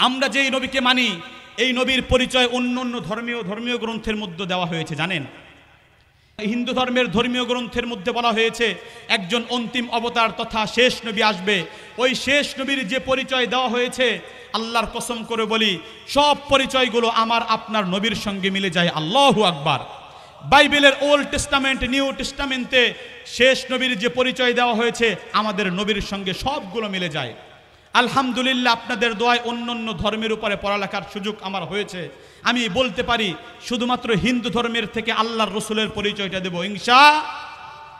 আমরা যেই নবীকে মানি, এই নবীর পরিচয় অন্য অন্য ধর্মীয় ধর্মীয় গ্রন্থের মধ্যে দেওয়া হয়েছে, জানেন? হিন্দু ধর্মের ধর্মীয় গ্রন্থের মধ্যে বলা হয়েছে, একজন অন্তিম অবতার তথা শেষ নবী আসবে। ওই শেষ নবীর যে পরিচয় দেওয়া হয়েছে, আল্লাহর কসম করে বলি, সব পরিচয়গুলো আমার আপনার নবীর সঙ্গে মিলে যায়। আল্লাহু আকবার। বাইবেলের ওল্ড টেস্টামেন্ট, নিউ টেস্টামেন্টে শেষ নবীর যে পরিচয় দেওয়া হয়েছে, আমাদের নবীর সঙ্গে সবগুলো মিলে যায়। আলহামদুলিল্লাহ আপনাদের দোয়ায় অন্য অন্য ধর্মের উপরে পড়ালেখার সুযোগ আমার হয়েছে। আমি বলতে পারি, শুধুমাত্র হিন্দু ধর্মের থেকে আল্লাহর রসুলের পরিচয়টা দেব ইংসা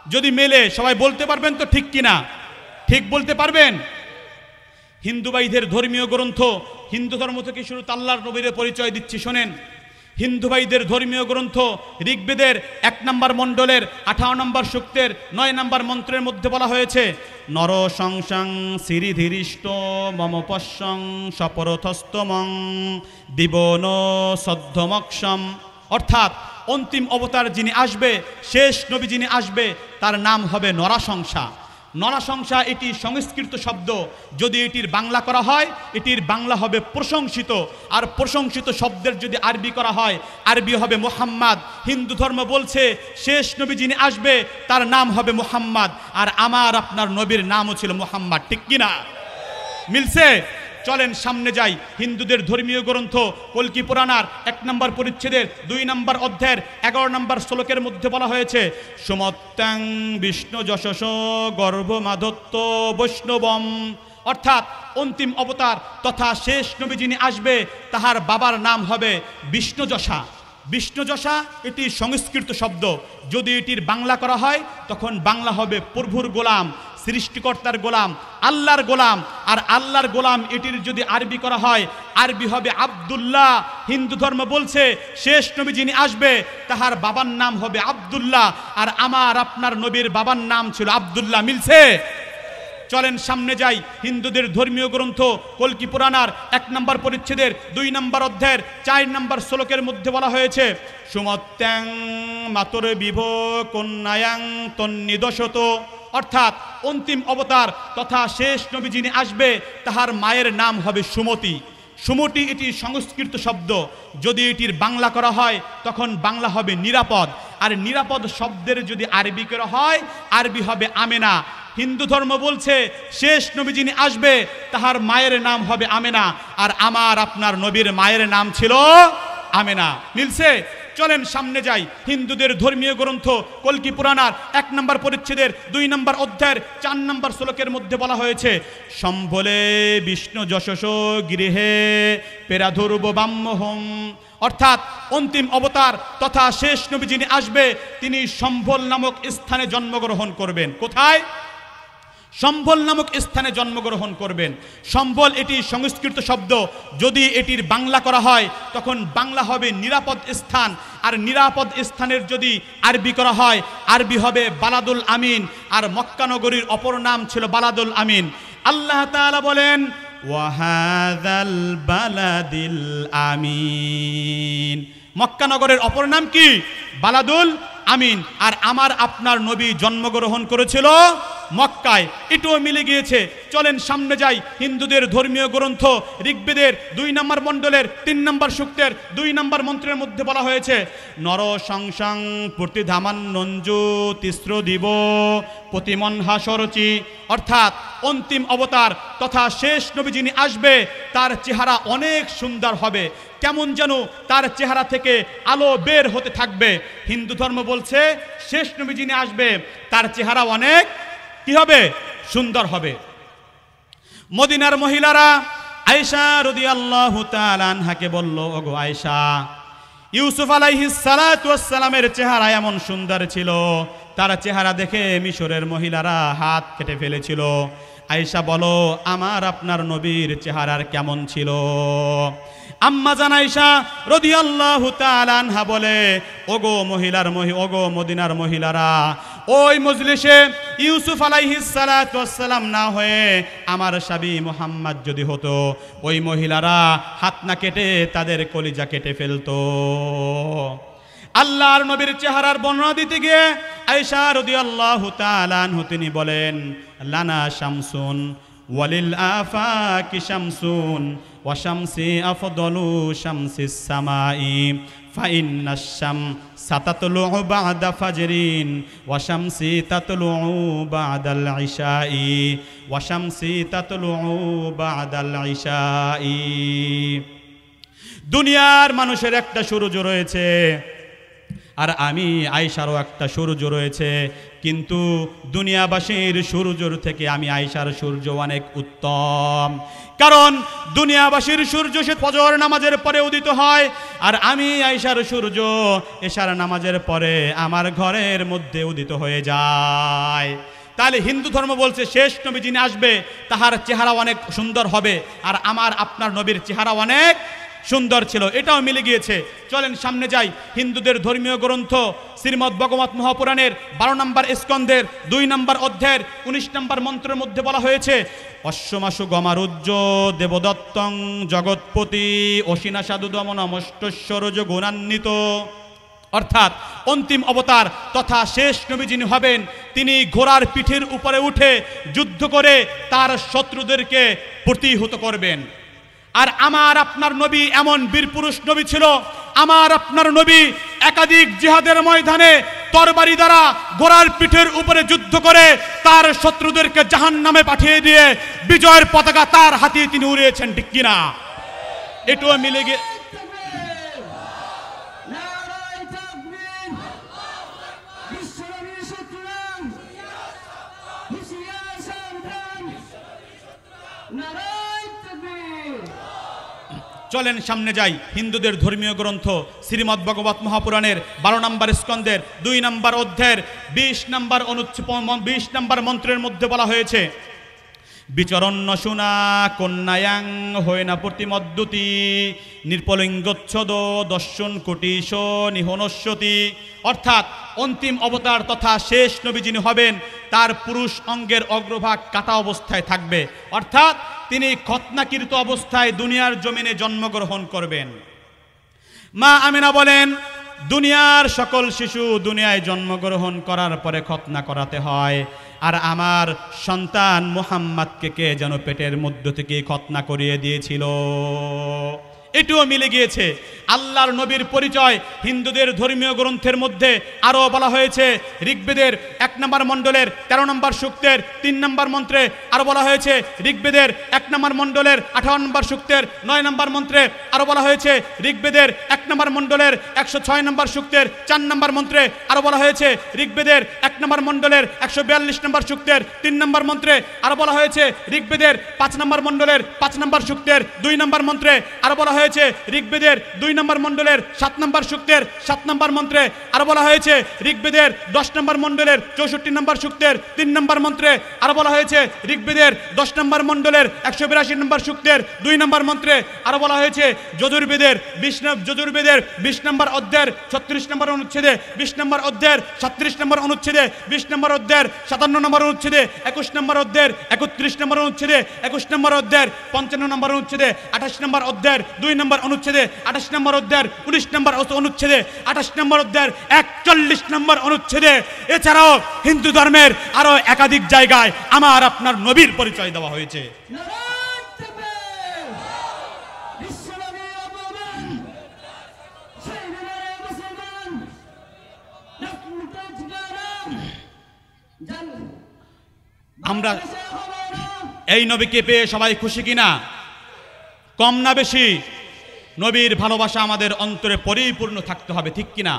যদি মেলে, সবাই বলতে পারবেন তো ঠিক কিনা? ঠিক বলতে পারবেন? হিন্দু ভাইদের ধর্মীয় গ্রন্থ, হিন্দু ধর্ম থেকে শুরু আল্লাহর নবীর পরিচয় দিচ্ছি, শোনেন। হিন্দু ভাইদের ধর্মীয় গ্রন্থ, ঋগ্বেদের এক নম্বর মণ্ডলের, আঠারো নম্বর সূক্তের, নয় নম্বর মন্ত্রের মধ্যে বলা হয়েছে, নর সংসং সিরিধীরিষ্ট মম পশ্যং সপরথস্তমং দিবন সদ্ধমক্ষম। অর্থাৎ অন্তিম অবতার যিনি আসবে, শেষ নবী যিনি আসবে, তার নাম হবে নরাশংসা। নরাশংসা এটি সংস্কৃত শব্দ। যদি এটির বাংলা করা হয়, এটির বাংলা হবে প্রশংসিত। আর প্রশংসিত শব্দের যদি আরবি করা হয়, আরবি হবে মোহাম্মদ। হিন্দু ধর্ম বলছে, শেষ নবী যিনি আসবে, তার নাম হবে মোহাম্মদ। আর আমার আপনার নবীর নামও ছিল মোহাম্মদ। ঠিক কিনা? মিলছে? চলেন সামনে যাই। হিন্দুদের ধর্মীয় গ্রন্থ কলকি পুরাণার এক নম্বর পরিচ্ছেদের দুই নম্বর অধ্যায়ের এগারো নম্বর শ্লোকের মধ্যে বলা হয়েছে, সমত্যাং বিষ্ণু যশস গর্ভ মাধত্ব বৈষ্ণবম। অর্থাৎ অন্তিম অবতার তথা শেষ নবী যিনি আসবে, তাহার বাবার নাম হবে বিষ্ণুযশা বিষ্ণুযশা এটি সংস্কৃত শব্দ। যদি এটির বাংলা করা হয়, তখন বাংলা হবে প্রভুর গোলাম। সৃষ্টিকর্তার গোলাম, আল্লাহর গোলাম। আর আল্লাহর গোলাম এটির যদি আরবি করা হয়, আরবি হবে আবদুল্লাহ। হিন্দু ধর্ম বলছে, শেষ নবী যিনি আসবে, তাহার বাবার নাম হবে আবদুল্লাহ। আর আমার, আপনার নবীর বাবার নাম ছিল আবদুল্লাহ। মিলছে? চলেন সামনে যাই। হিন্দুদের ধর্মীয় গ্রন্থ, কলকি পুরাণার এক নম্বর পরিচ্ছেদের দুই নম্বর অধ্যায়ের চার নম্বর শ্লোকের মধ্যে বলা হয়েছে, সুমত্যাং মাতর বিভ কন্যায়াং তন্নিদশত। অর্থাৎ অন্তিম অবতার তথা শেষ নবী যিনি আসবে, তাহার মায়ের নাম হবে সুমতি। সুমতি এটি সংস্কৃত শব্দ। যদি এটির বাংলা করা হয়, তখন বাংলা হবে নিরাপদ। আর নিরাপদ শব্দের যদি আরবি করা হয়, আরবি হবে আমেনা। হিন্দু ধর্ম বলছে, শেষ নবী যিনি আসবে, তাহার মায়ের নাম হবে আমেনা। আর আমার আপনার নবীর মায়ের নাম ছিল আমেনা। মিলছে? চলেন, সামনে যাই। হিন্দুদের ধর্মীয় গ্রন্থ কলকি পুরাণার এক নম্বর পরিচ্ছেদের, দুই নম্বর অধ্যায়ের, চার নম্বর শ্লোকের মধ্যে বলা হয়েছে, সম্বলে বিষ্ণু যশস গৃহে পেরাধুর্ব বাম্যহম অর্থাৎ অন্তিম অবতার তথা শেষ নবী যিনি আসবে, তিনি সম্বল নামক স্থানে জন্মগ্রহণ করবেন। কোথায়? সম্বল নামক স্থানে জন্মগ্রহণ করবেন। সম্বল এটি সংস্কৃত শব্দ। যদি এটির বাংলা করা হয়, তখন বাংলা হবে নিরাপদ স্থান। আর নিরাপদ স্থানের যদি আরবি করা হয়, আরবি হবে বালাদুল আমিন। আর মক্কানগরীর অপর নাম ছিল বালাদুল আমিন। আল্লাহ তাআলা বলেন ওয়াহাদাল বালাদিল আমিন। মক্কানগরের অপর নাম কি? বালাদুল আমিন। আর আমার আপনার নবী জন্মগ্রহণ করেছিল মক্কায়, এটাও মিলে গিয়েছে। চলেন সামনে যাই। হিন্দুদের ধর্মীয় গ্রন্থ, ঋগ্বেদের দুই নম্বর মণ্ডলের, তিন নম্বর সূক্তের, দুই নম্বর মন্ত্রের মধ্যে বলা হয়েছে, নর সংসং প্রতিধামান নঞ্জু তিস্র দিব প্রতিমন হাসরচি অর্থাৎ অন্তিম অবতার তথা শেষ নবী যিনি আসবে, তার চেহারা অনেক সুন্দর হবে। কেমন যেন তার চেহারা থেকে আলো বের হতে থাকবে। হিন্দু ধর্ম বলছে, শেষ নবী যিনি আসবে, তার চেহারা অনেক কি হবে? সুন্দর হবে। মদিনার মহিলারা আয়সা রদি আল্লাহ আনহাকে বলল, ওগো আয়সা ইউসুফ আলাইহিস সালামের চেহারা এমন সুন্দর ছিল। তার চেহারা দেখে মিশরের মহিলারা হাত কেটে ফেলেছিল। আয়সা বলো, আমার আপনার নবীর চেহারার কেমন ছিল? আম্মা জানাইশা রদিয়াল্লাহু তাআলা আনহা বলে, ওগো মহিলার মহি, ওগো মদিনার মহিলারা ওই মজলিসে ইউসুফ আলাইহিস সালাতু ওয়াসসালাম না হয়ে আমার সাবি মোহাম্মদ যদি হতো, ওই মহিলারা হাত না কেটে তাদের কলিজা কেটে ফেলতো। আল্লাহর নবীর চেহারার বর্ণনা দিতে গিয়ে রাদিয়াল্লাহু তাআলা আনহু তিনি বলেন, লানা শামসুন, ওয়ালিল আফাকি শামসুন ওয়াশামসি আফদলু শামসিস সামাই। ফাইন্নাস শাম সাতাতলু বাদা ফাজরিন ওয়াশামসি তাতলু বাদাল ইশাই ওয়াশামসি তাতলু বাদাল ইশাই। দুনিয়ার মানুষের একটা সূর্য রয়েছে, আর আমি আয়সারও একটা সূর্য রয়েছে কিন্তু দুনিয়াবাসীর সূর্যর থেকে আমি আয়সার সূর্য অনেক উত্তম। কারণ দুনিয়াবাসীর সূর্য সে ফজর নামাজের পরে উদিত হয়, আর আমি আয়সার সূর্য এশার নামাজের পরে আমার ঘরের মধ্যে উদিত হয়ে যায়। তাহলে হিন্দু ধর্ম বলছে, শেষ নবী যিনি আসবে, তাহার চেহারা অনেক সুন্দর হবে, আর আমার, আপনার নবীর চেহারা অনেক সুন্দর ছিল, এটাও মিলে গিয়েছে। চলেন সামনে যাই। হিন্দুদের ধর্মীয় গ্রন্থ শ্রীমৎ ভগবত মহাপুরাণের বারো নম্বর স্কন্ধের দুই নম্বর অধ্যায়ের উনিশ নম্বর মন্ত্রের মধ্যে বলা হয়েছে অশ্বমাসু গমারুজ্জ দেবদত্তং জগৎপতি অসিনা সাধু দমন অমষ্টস্বরজ গুণান্বিত অর্থাৎ অন্তিম অবতার তথা শেষ নবী যিনি হবেন, তিনি ঘোড়ার পিঠের উপরে উঠে যুদ্ধ করে তার শত্রুদেরকে প্রতিহত করবেন। আর আমার আপনার নবী এমন বীরপুরুষ নবী ছিল। আমার আপনার নবী একাধিক জিহাদের ময়দানে তরবারি দ্বারা ঘোড়ার পিঠের উপরে যুদ্ধ করে তার শত্রুদেরকে জাহান নামে পাঠিয়ে দিয়ে বিজয়ের পতাকা তার হাতে তিনি উড়িয়েছেন, ঠিক কিনা? এটুও মিলে গিয়ে চলেন সামনে যাই। হিন্দুদের ধর্মীয় গ্রন্থ শ্রীমদ্ ভগবত মহাপুরাণের বারো নম্বর স্কন্ধের দুই নম্বর অধ্যায়ের বিশ নম্বর অনুচ্ছেদ বিশ নম্বর মন্ত্রের মধ্যে বলা হয়েছে, বিচরণ্য শুনা কন্যায়াং হয় না প্রতিমদ্যুতি, নির্পলিঙ্গচ্ছদ দর্শন কোটিশ নিহনস্বতী অর্থাৎ অন্তিম অবতার তথা শেষ নবী যিনি হবেন, তার পুরুষ অঙ্গের অগ্রভাগ কাটা অবস্থায় থাকবে। অর্থাৎ তিনি খতনাকৃত অবস্থায় দুনিয়ার জমিনে জন্মগ্রহণ করবেন। মা আমিনা বলেন, দুনিয়ার সকল শিশু দুনিয়ায় জন্মগ্রহণ করার পরে খতনা করাতে হয়। আর আমার সন্তান মুহাম্মাদকে কে যেন পেটের মধ্য থেকে খতনা করিয়ে দিয়েছিল? এটিও মিলে গিয়েছে। আল্লাহর নবীর পরিচয় হিন্দুদের ধর্মীয় গ্রন্থের মধ্যে আরও বলা হয়েছে। ঋগ্বেদের এক নম্বর মণ্ডলের তেরো নম্বর সূক্তের তিন নম্বর মন্ত্রে আরও বলা হয়েছে। ঋগ্বেদের এক নম্বর মণ্ডলের আঠারো নম্বর সূক্তের নয় নম্বর মন্ত্রে আরও বলা হয়েছে। ঋগ্বেদের এক নম্বর মণ্ডলের একশো ছয় নম্বর সূক্তের চার নম্বর মন্ত্রে আরও বলা হয়েছে। ঋগ্বেদের এক নম্বর মণ্ডলের একশো বিয়াল্লিশ নম্বর সূক্তের তিন নম্বর মন্ত্রে আরও বলা হয়েছে। ঋগ্বেদের পাঁচ নম্বর মণ্ডলের পাঁচ নম্বর সূক্তের দুই নম্বর মন্ত্রে আরও বলা হয়েছে ঋগ্বেদের দুই নম্বর মণ্ডলের সাত নম্বর সূক্তের সাত নম্বর মন্ত্রে। আরও বলা হয়েছে ঋগ্বেদের দশ নম্বর মণ্ডলের চৌষট্টি নম্বর সূক্তের তিন নম্বর মন্ত্রে। আরও বলা হয়েছে ঋগ্বেদের দশ নম্বর মণ্ডলের একশো বিরাশি নম্বর সূক্তের দুই নম্বর মন্ত্রে। আরও বলা হয়েছে যজুর্বেদের বিশ যজুর্বেদের বিশ নম্বর অধ্যায়ের ছত্রিশ নম্বর অনুচ্ছেদে, বিশ নম্বর অধ্যায়ের সাত্রিশ নম্বর অনুচ্ছেদে, বিশ নম্বর অধ্যায়ের সাতান্ন নম্বর অনুচ্ছেদে, একুশ নম্বর অধ্যায়ের একত্রিশ নম্বর অনুচ্ছেদে, একুশ নম্বর অধ্যায়ের পঞ্চান্ন নম্বর অনুচ্ছেদে, আঠাশ নম্বর অধ্যায়ের দুই নম্বর অনুচ্ছেদে, আঠাশ নম্বর অধ্যায়ের উনিশ নম্বর অনুচ্ছেদে, আঠাশ নম্বর অধ্যায়ের একচল্লিশ নম্বর অনুচ্ছেদে। এছাড়াও হিন্দু ধর্মের আরও একাধিক জায়গায় আমার আপনার নবীর পরিচয় দেওয়া হয়েছে। আমরা এই নবীকে পেয়ে সবাই খুশি কিনা? কম না বেশি? নবীর ভালোবাসা আমাদের অন্তরে পরিপূর্ণ থাকতে হবে ঠিক কিনা?